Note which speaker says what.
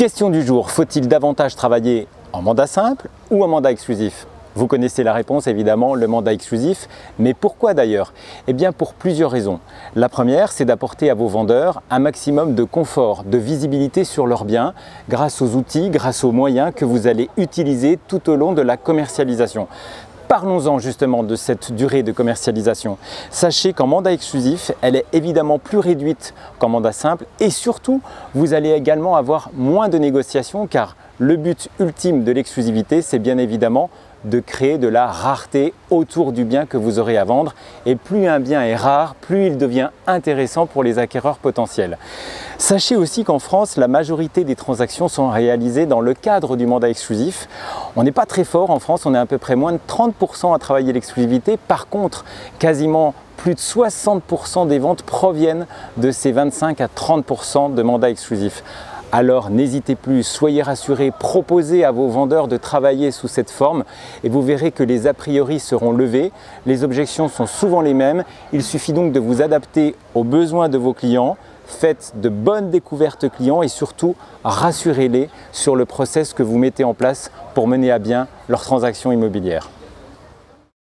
Speaker 1: Question du jour, faut-il davantage travailler en mandat simple ou en mandat exclusif? Vous connaissez la réponse évidemment, le mandat exclusif. Mais pourquoi d'ailleurs? Eh bien pour plusieurs raisons. La première, c'est d'apporter à vos vendeurs un maximum de confort, de visibilité sur leurs biens grâce aux outils, grâce aux moyens que vous allez utiliser tout au long de la commercialisation. Parlons-en justement de cette durée de commercialisation. Sachez qu'en mandat exclusif, elle est évidemment plus réduite qu'en mandat simple et surtout, vous allez également avoir moins de négociations car le but ultime de l'exclusivité, c'est bien évidemment de créer de la rareté autour du bien que vous aurez à vendre. Et plus un bien est rare, plus il devient intéressant pour les acquéreurs potentiels. Sachez aussi qu'en France, la majorité des transactions sont réalisées dans le cadre du mandat exclusif. On n'est pas très fort en France, on est à peu près moins de 30% à travailler l'exclusivité. Par contre, quasiment plus de 60% des ventes proviennent de ces 25 à 30% de mandats exclusifs. Alors n'hésitez plus, soyez rassurés, proposez à vos vendeurs de travailler sous cette forme et vous verrez que les a priori seront levés. Les objections sont souvent les mêmes. Il suffit donc de vous adapter aux besoins de vos clients. Faites de bonnes découvertes clients et surtout rassurez-les sur le process que vous mettez en place pour mener à bien leurs transactions immobilières.